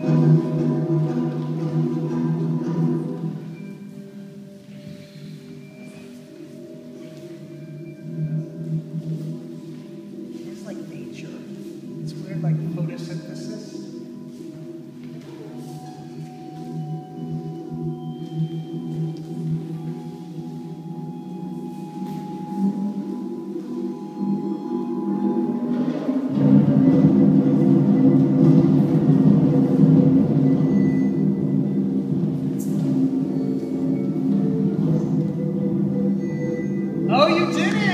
It's like nature. It's weird, like photosynthesis. Oh, you did it!